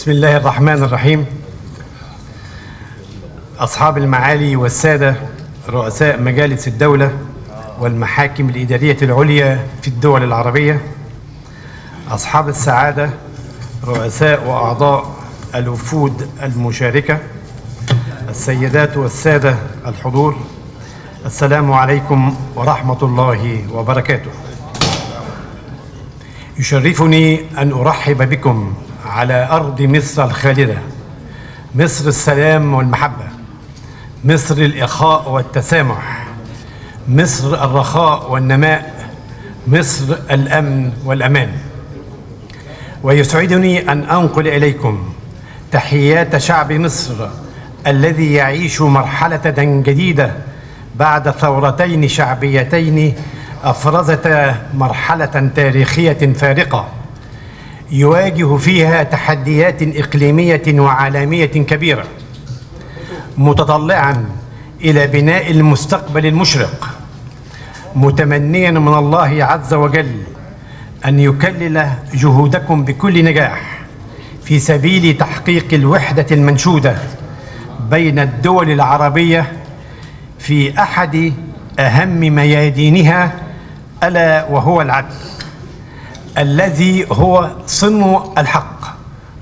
بسم الله الرحمن الرحيم. أصحاب المعالي والسادة رؤساء مجالس الدولة والمحاكم الإدارية العليا في الدول العربية. أصحاب السعادة رؤساء وأعضاء الوفود المشاركة. السيدات والسادة الحضور السلام عليكم ورحمة الله وبركاته. يشرفني أن أرحب بكم على أرض مصر الخالدة. مصر السلام والمحبة. مصر الإخاء والتسامح. مصر الرخاء والنماء. مصر الأمن والأمان. ويسعدني أن أنقل إليكم تحيات شعب مصر الذي يعيش مرحلة جديدة بعد ثورتين شعبيتين أفرزتا مرحلة تاريخية فارقة. يواجه فيها تحديات إقليمية وعالمية كبيرة متطلعا إلى بناء المستقبل المشرق متمنيا من الله عز وجل أن يكلل جهودكم بكل نجاح في سبيل تحقيق الوحدة المنشودة بين الدول العربية في أحد أهم ميادينها ألا وهو العدل. الذي هو صنو الحق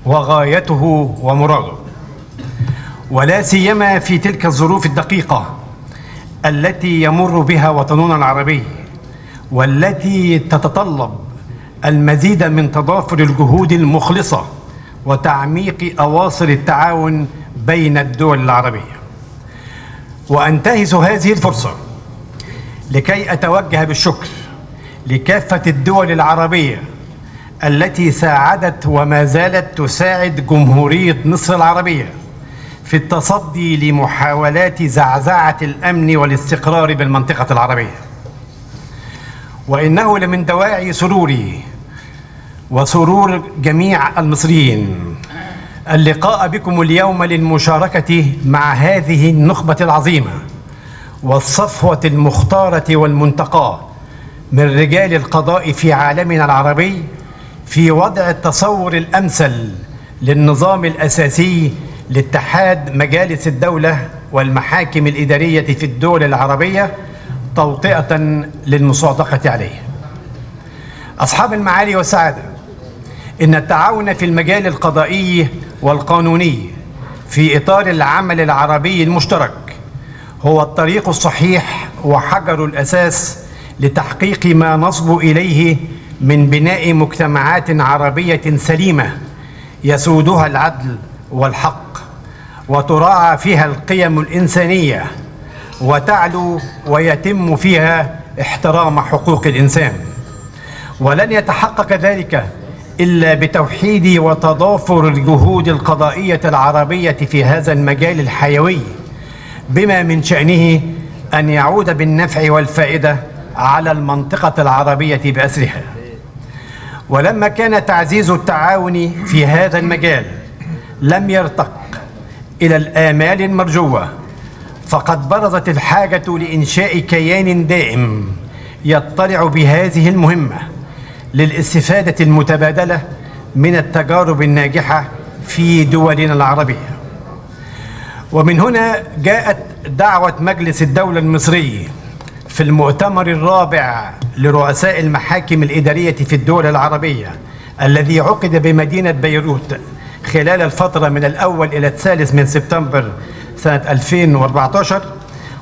وغايته ومراده. ولا سيما في تلك الظروف الدقيقة التي يمر بها وطننا العربي والتي تتطلب المزيد من تضافر الجهود المخلصة وتعميق أواصر التعاون بين الدول العربية. وأنتهز هذه الفرصة لكي أتوجه بالشكر لكافة الدول العربية التي ساعدت وما زالت تساعد جمهورية مصر العربية في التصدي لمحاولات زعزعة الأمن والاستقرار بالمنطقة العربية. وإنه لمن دواعي سروري وسرور جميع المصريين اللقاء بكم اليوم للمشاركة مع هذه النخبة العظيمة والصفوة المختارة والمنتقاة. من رجال القضاء في عالمنا العربي في وضع التصور الأمثل للنظام الأساسي لاتحاد مجالس الدولة والمحاكم الإدارية في الدول العربية توطئة للمصادقة عليه. أصحاب المعالي والسعاده إن التعاون في المجال القضائي والقانوني في إطار العمل العربي المشترك هو الطريق الصحيح وحجر الأساس لتحقيق ما نصب إليه من بناء مجتمعات عربية سليمة يسودها العدل والحق وتراعى فيها القيم الإنسانية وتعلو ويتم فيها احترام حقوق الإنسان. ولن يتحقق ذلك إلا بتوحيد وتضافر الجهود القضائية العربية في هذا المجال الحيوي بما من شأنه أن يعود بالنفع والفائدة على المنطقة العربية بأسرها. ولما كان تعزيز التعاون في هذا المجال لم يرتق إلى الآمال المرجوة فقد برزت الحاجة لإنشاء كيان دائم يطلع بهذه المهمة للاستفادة المتبادلة من التجارب الناجحة في دولنا العربية. ومن هنا جاءت دعوة مجلس الدولة المصري في المؤتمر الرابع لرؤساء المحاكم الإدارية في الدول العربية الذي عقد بمدينة بيروت خلال الفترة من الأول إلى الثالث من سبتمبر سنة 2014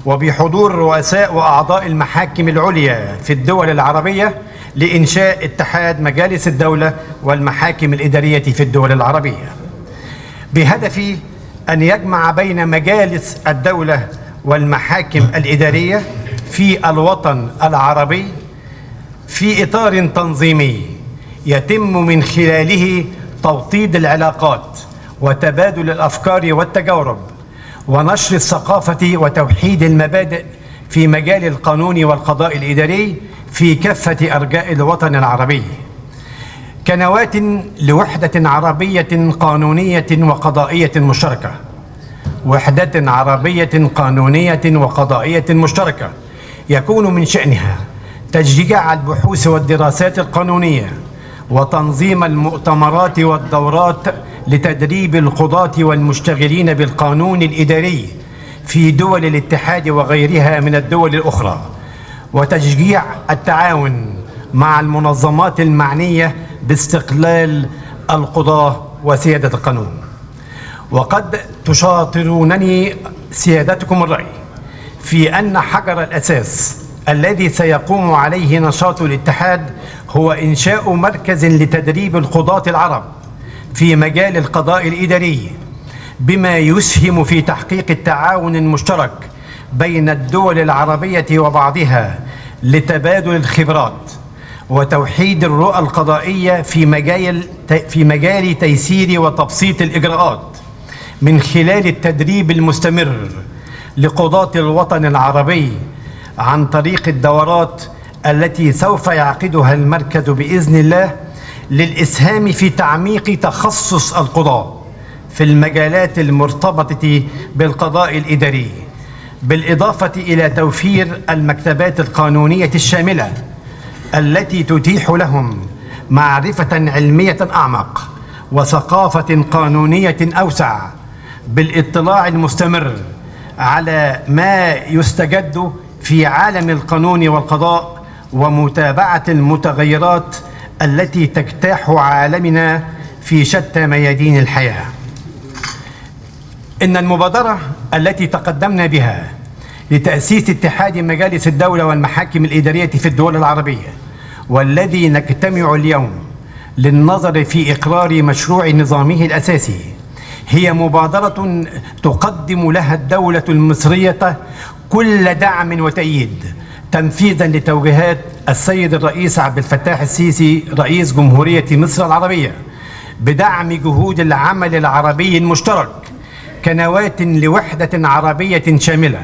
وبحضور رؤساء وأعضاء المحاكم العليا في الدول العربية لإنشاء اتحاد مجالس الدولة والمحاكم الإدارية في الدول العربية. بهدف أن يجمع بين مجالس الدولة والمحاكم الإدارية في الوطن العربي في إطار تنظيمي يتم من خلاله توطيد العلاقات وتبادل الأفكار والتجارب ونشر الثقافة وتوحيد المبادئ في مجال القانون والقضاء الإداري في كافة أرجاء الوطن العربي. كنواه لوحدة عربية قانونية وقضائية مشتركة. وحدة عربية قانونية وقضائية مشتركة. يكون من شأنها تشجيع البحوث والدراسات القانونية وتنظيم المؤتمرات والدورات لتدريب القضاة والمشتغلين بالقانون الإداري في دول الاتحاد وغيرها من الدول الأخرى وتشجيع التعاون مع المنظمات المعنية باستقلال القضاة وسيادة القانون. وقد تشاطرونني سيادتكم الرأي. في أن حجر الأساس الذي سيقوم عليه نشاط الاتحاد هو إنشاء مركز لتدريب القضاة العرب في مجال القضاء الإداري بما يسهم في تحقيق التعاون المشترك بين الدول العربية وبعضها لتبادل الخبرات وتوحيد الرؤى القضائية في مجال في مجال تيسير وتبسيط الإجراءات من خلال التدريب المستمر لقضاة الوطن العربي عن طريق الدورات التي سوف يعقدها المركز بإذن الله للإسهام في تعميق تخصص القضاة في المجالات المرتبطة بالقضاء الإداري بالإضافة إلى توفير المكتبات القانونية الشاملة التي تتيح لهم معرفة علمية أعمق وثقافة قانونية أوسع بالإطلاع المستمر على ما يستجد في عالم القانون والقضاء ومتابعة المتغيرات التي تجتاح عالمنا في شتى ميادين الحياة. إن المبادرة التي تقدمنا بها لتأسيس اتحاد مجالس الدولة والمحاكم الإدارية في الدول العربية والذي نجتمع اليوم للنظر في إقرار مشروع نظامه الأساسي هي مبادرة تقدم لها الدولة المصرية كل دعم وتأييد تنفيذا لتوجيهات السيد الرئيس عبد الفتاح السيسي رئيس جمهورية مصر العربية بدعم جهود العمل العربي المشترك كنواة لوحدة عربية شاملة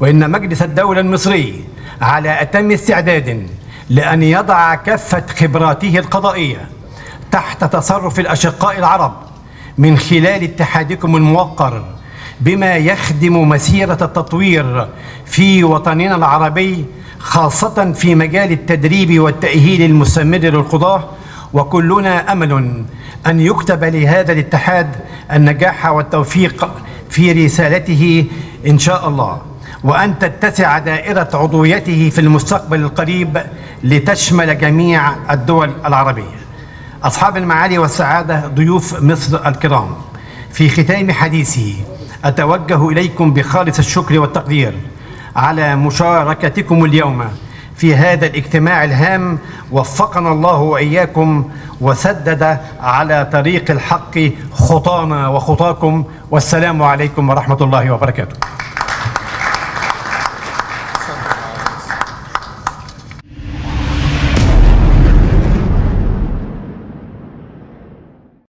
وإن مجلس الدولة المصري على أتم استعداد لأن يضع كافة خبراته القضائية تحت تصرف الأشقاء العرب. من خلال اتحادكم الموقر بما يخدم مسيرة التطوير في وطننا العربي خاصة في مجال التدريب والتأهيل المستمر للقضاة. وكلنا أمل أن يكتب لهذا الاتحاد النجاح والتوفيق في رسالته إن شاء الله. وأن تتسع دائرة عضويته في المستقبل القريب لتشمل جميع الدول العربية. أصحاب المعالي والسعادة ضيوف مصر الكرام. في ختام حديثي أتوجه إليكم بخالص الشكر والتقدير على مشاركتكم اليوم في هذا الاجتماع الهام وفقنا الله وإياكم وسدد على طريق الحق خطانا وخطاكم. والسلام عليكم ورحمة الله وبركاته.